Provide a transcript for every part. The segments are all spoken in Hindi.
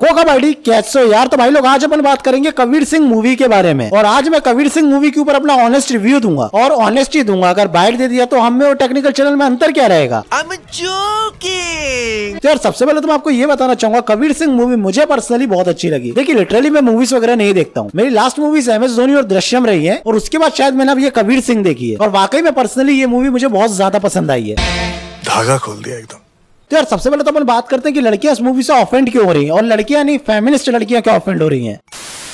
कोका बाइडी कैसे यार तो भाई लोग आज अपन बात करेंगे कबीर सिंह मूवी के बारे में। और आज मैं कबीर सिंह मूवी के ऊपर अपना ऑनेस्ट रिव्यू दूँगा। और ऑनेस्ट ही दूँगा अगर बाइट दे दिया तो हम में और टेक्निकल चैनल में अंतर क्या रहेगा? तो यार सबसे पहले तो मैं आपको ये बताना चाहूँगा कबीर सिंह मूवी मुझे पर्सनली बहुत अच्छी लगी। देखिए लिटरली मैं मूवीज़ वगैरह नहीं देखता हूँ। मेरी last movies M S Dhoni और दृश्यम रही है और उसके बाद शायद मैंने अब ये कबीर सिंह देखी है। और वाकई में पर्सनली ये मूवी मुझे बहुत ज़्यादा पसंद आई है। धागा खोल दिया एकदम। तो यार सबसे पहले तो अपन बात करते हैं कि लड़कियाँ इस मूवी से ऑफेंड क्यों हो रही हैं? और लड़कियाँ नहीं फेमिनिस्ट लड़कियाँ क्यों ऑफेंड हो रही हैं?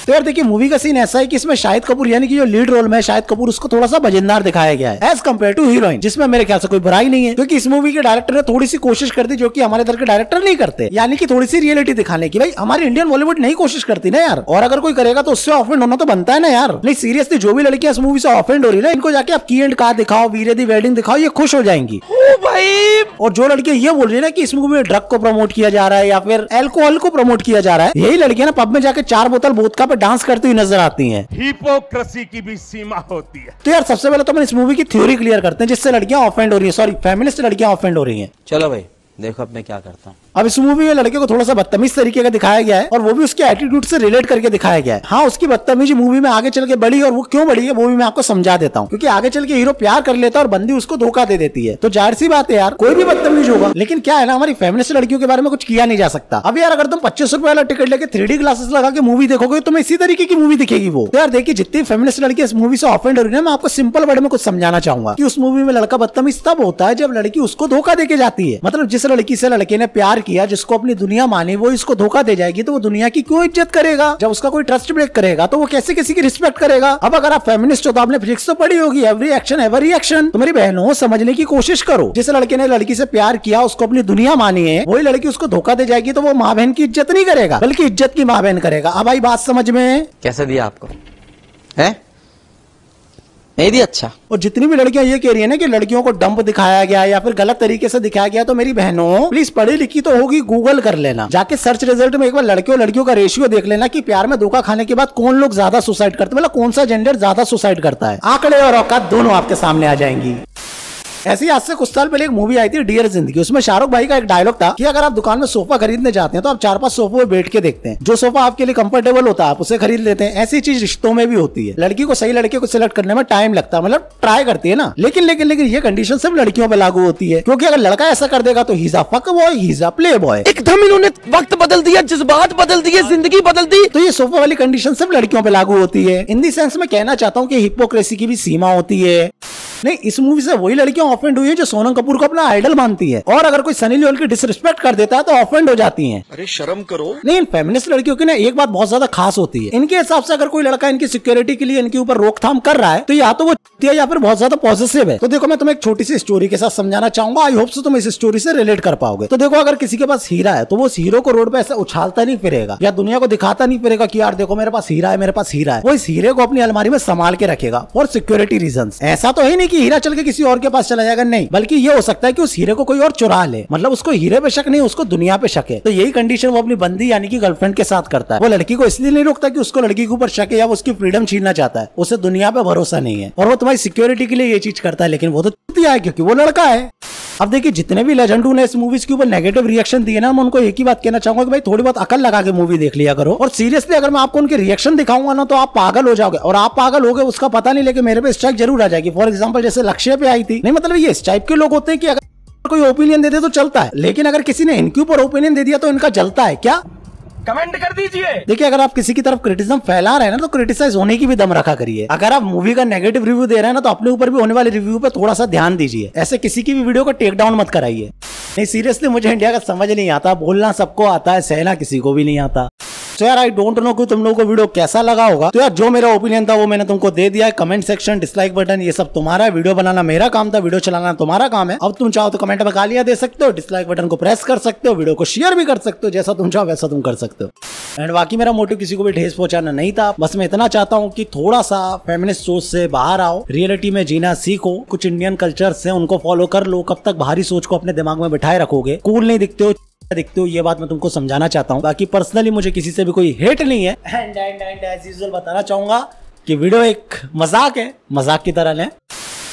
तो यार देखिए मूवी का सीन ऐसा है कि इसमें शाहिद कपूर यानी कि जो लीड रोल में है शाहिद कपूर उसको थोड़ा सा वजनदार दिखाया गया है एज कंपेयर टू हीरोइन जिसमें मेरे ख्याल से कोई बुराई नहीं है क्योंकि इस मूवी के डायरेक्टर ने थोड़ी सी कोशिश कर दी जो कि हमारे इधर के डायरेक्टर नहीं करते यानी कि थोड़ी सी रियलिटी दिखाने की। भाई हमारी इंडियन बॉलीवुड नहीं कोशिश करती ना यार और अगर कोई करेगा तो उससे ऑफेंड होना तो बनता है ना यार। नहीं सीरियसली जो भी लड़कियाँ इस मूवी से ऑफेंड हो रही है ना इनको जाके आप की एंड कार दिखाओ वीरे दी वेडिंग दिखाओ ये खुश हो जाएँगी। भाई! और जो लड़कियाँ ये बोल रही है ना कि इस मूवी में ड्रग को प्रमोट किया जा रहा है या फिर एल्कोहल को प्रमोट किया जा रहा है यही लड़कियाँ ना पब में जाके चार बोतल बोतका पे डांस करती हुई नज़र आती है। हिपोक्रेसी की भी सीमा होती है। तो यार सबसे पहले तो अपन इस मूवी की थ्योरी क्लियर करते हैं जिससे लड़कियाँ ऑफेंड हो रही है। सॉरी फैमिली से लड़कियाँ ऑफेंड हो रही है। चलो भाई। देखो अब मैं क्या करता हूँ। अब इस मूवी में लड़के को थोड़ा सा बदतमीज तरीके का दिखाया गया है और वो भी उसके एटीट्यूड से रिलेट करके दिखाया गया है। हाँ उसकी बदतमीजी मूवी में आगे चल के बढ़ी और वो क्यों बढ़ी है, वो भी मैं आपको समझा देता हूँ। क्योंकि आगे चल के हीरो प्यार कर लेता है और बंदी उसको धोखा दे देती है। तो ज़ाहिर सी बात है यार, कोई भी बदतमीज होगा। लेकिन क्या है ना, हमारी फेमिनिस्ट लड़कियों के बारे में कुछ किया नहीं जा सकता। अब यार, अगर तुम पच्चीस रुपए वाला टिकट लेके थ्री ग्लासेस लगा के मूवी देखोगे तो तुम्हें इसी तरीके की मूवी दिखेगी वो। तो यार, देखिए, जितनी फेमिनिस्ट लड़की इस मूवी से ऑफेंड हो रही है मैं आपको सिंपल वर्ड में कुछ समझाना चाहूँगा कि उस मूवी में लड़का बदतमीज तब होता है जब लड़की उसको धोखा देके जाती है। मतलब जिस लड़की से लड़के ने प्यार किया जिसको अपनी दुनिया मानी वो इसको धोखा दे जाएगी तो वो दुनिया की क्यों इज़्ज़त करेगा? जब उसका कोई ट्रस्ट ब्रेक करेगा तो वो कैसे किसी की रिस्पेक्ट करेगा? अब अगर आप फेमिनिस्ट हो तो आपने फिजिक्स तो पढ़ी होगी एवरी एक्शन एवरी एक्शन तो मेरी बहनों समझने की कोशिश करो जिस लड़के ने लड़की से प्यार किया उसको अपनी दुनिया मानी है वही लड़की उसको धोखा दे जाएगी तो वो माँ बहन की इज़्ज़त नहीं करेगा बल्कि इज़्ज़त की माँ बहन करेगा। अब आई बात समझ में? कैसे दिया आपको? है? नहीं दी अच्छा। और जितनी भी लड़कियाँ ये कह रही है ना कि लड़कियों को डंप दिखाया गया या फिर गलत तरीके से दिखाया गया तो मेरी बहनों प्लीज़ पढ़ी लिखी तो होगी गूगल कर लेना। जाके सर्च रिज़ल्ट में एक बार लड़कियों लड़कियों का रेशियो देख लेना कि प्यार में धोखा खाने के बाद कौन लोग ज़्यादा सुसाइड करते मतलब कौन सा जेंडर ज़्यादा सुसाइड करता है। आंकड़े और औकात दोनों आपके सामने आ जाएँगी। ऐसे ही आज से कुछ साल पहले एक मूवी आई थी डियर ज़िंदगी उसमें शाहरुख भाई का एक डायलॉग था कि अगर आप दुकान में सोफा खरीदने जाते हैं तो आप चार पाँच सोफे में बैठ के देखते हैं। जो सोफा आपके लिए कंफर्टेबल होता है आप उसे खरीद लेते हैं। ऐसी चीज़ रिश्तों में भी होती है। लड़की को सही लड़के को सिलेक्ट करने में टाइम लगता है मतलब ट्राई करती है ना। लेकिन लेकिन लेकिन ये कंडीशन सिर्फ़ लड़कियों पे लागू होती है। क्योंकि अगर लड़का ऐसा कर देगा तो he's a fuck boy he's a play boy एकदम इन्होंने वक्त बदल दिया जज्बात बदल दिए ज़िंदगी बदल दी। तो ये सोफा वाली कंडीशन सिर्फ़ लड़कियों पे लागू होती है। इन दी सेंस में कहना चाहता हूँ की हिपोक्रेसी की भी सीमा होती है। नहीं इस मूवी से वही लड़कियाँ ऑफेंड हुई है जो सोनम कपूर को अपना आइडल मानती है। और अगर कोई सनी लियोन की डिसरिस्पेक्ट कर देता है तो ऑफेंड हो जाती है। अरे शर्म करो। नहीं फेमिनिस्ट लड़कियों की ना एक बात बहुत ज़्यादा खास होती है। इनके हिसाब से अगर कोई लड़का इनकी सिक्योरिटी के लिए इनके ऊपर रोकथाम कर रहा है तो या तो वो या फिर बहुत ज़्यादा पॉजिटिव है। तो देखो मैं तुम्हें एक छोटी सी स्टोरी के साथ समझाना चाहूँगा। आई होप से तुम इस स्टोरी से रिलेट कर पाओगे। तो देखो अगर किसी के पास हीरा है तो वो उस हीरो को रोड पे ऐसा उछालता नहीं फिरेगा या दुनिया को दिखाता नहीं फिरेगा कि यार देखो मेरे पास हीरा है मेरे पास हीरा है। वो इस हीरे को अपनी अलमारी में संभाल के रखेगा फॉर सिक्योरिटी रीजन ऐसा तो है नहीं कि हीरा चल के किसी और के पास चला जाएगा? नहीं। बल्कि ये हो सकता है कि उस हीरे को कोई और चुरा ले। मतलब उसको हीरे पे शक नहीं, उसको दुनिया पे शक है। तो यही कंडीशन वो अपनी बंदी यानी कि गर्लफ्रेंड के साथ करता है। वो लड़की को इसलिए नहीं रोकता कि उसको लड़की के ऊपर शक है या उसकी फ्रीडम छीनना चाहता है। उसे दुनिया पे भरोसा नहीं है। और वो तुम्हारी सिक्योरिटी के लिए ये चीज़ करता है, लेकिन वो तो है क्योंकि वो लड़का है। अब देखिए, जितने भी लेजेंडू ने इस मूवीज़ के ऊपर नेगेटिव रिएक्शन दिए ना, मैं उनको एक ही बात कहना चाहूँगा कि भाई, थोड़ी बहुत अकल लगा के मूवी देख लिया करो। और सीरियसली अगर मैं आपको उनके रिएक्शन दिखाऊँगा ना तो आप पागल हो जाओगे। और आप पागल हो गए, उसका पता नहीं लेकिन मेरे पे स्ट्राइक ज़रूर आ जाएगी। फॉर एग्ज़ाम्पल जैसे लक्ष्य पे आई थी। नहीं मतलब ये इस टाइप के लोग होते हैं कि अगर कोई ओपिनियन दे दे तो चलता है। लेकिन अगर किसी ने इनके ऊपर ओपिनियन दे दिया तो इनका जलता है। क्या? कमेंट कर दीजिए। देखिए, अगर आप किसी की तरफ़ क्रिटिसिज्म फैला रहे हैं ना तो क्रिटिसाइज होने की भी दम रखा करिए। अगर आप मूवी का नेगेटिव रिव्यू दे रहे हैं ना तो अपने ऊपर भी होने वाले रिव्यू पर थोड़ा सा ध्यान दीजिए। ऐसे किसी की भी वीडियो को टेक डाउन मत कराइए। नहीं सीरियसली मुझे इंडिया का समझ नहीं आता। बोलना सबको आता है, सहना किसी को भी नहीं आता। तो यार आई डोंट नो कि तुम लोगों को वीडियो कैसा लगा होगा। तो यार, जो मेरा ओपिनियन था, वो मैंने तुमको दे दिया। है कमेंट सेक्शन डिसलाइक बटन ये सब तुम्हारा वीडियो बनाना मेरा काम था वीडियो चलाना तुम्हारा काम है। अब तुम चाहो तो कमेंट में गालियाँ दे सकते हो डिसलाइक बटन को प्रेस कर सकते हो वीडियो को शेयर भी कर सकते हो, जैसा तुम चाहो, वैसा तुम कर सकते हो। एंड बाकी मेरा मोटिव किसी को भी ठेस पहुंचाना नहीं था। बस मैं इतना चाहता हूँ कि थोड़ा सा फेमिनिस्ट सोच से बाहर आओ। रियलिटी में जीना सीखो। कुछ इंडियन कल्चर से उनको फॉलो कर लो। कब तक भारी सोच को अपने दिमाग में बिठाए रखोगे? कूल नहीं दिखते हो। दिखते हो ये बात मैं तुमको समझाना चाहता हूँ। बाकी पर्सनली मुझे किसी से भी कोई हेट नहीं है। And and and as usual बताना चाहूँगा कि वीडियो एक मज़ाक है मज़ाक की तरह लें।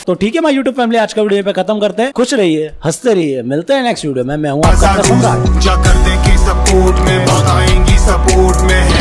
तो ठीक है मैं यूट्यूब फैमिली आज का वीडियो पे खत्म करते हैं। खुश रहिए हँसते रहिए। मिलते हैं नेक्स्ट वीडियो में मैं हूँ सपोर्ट में?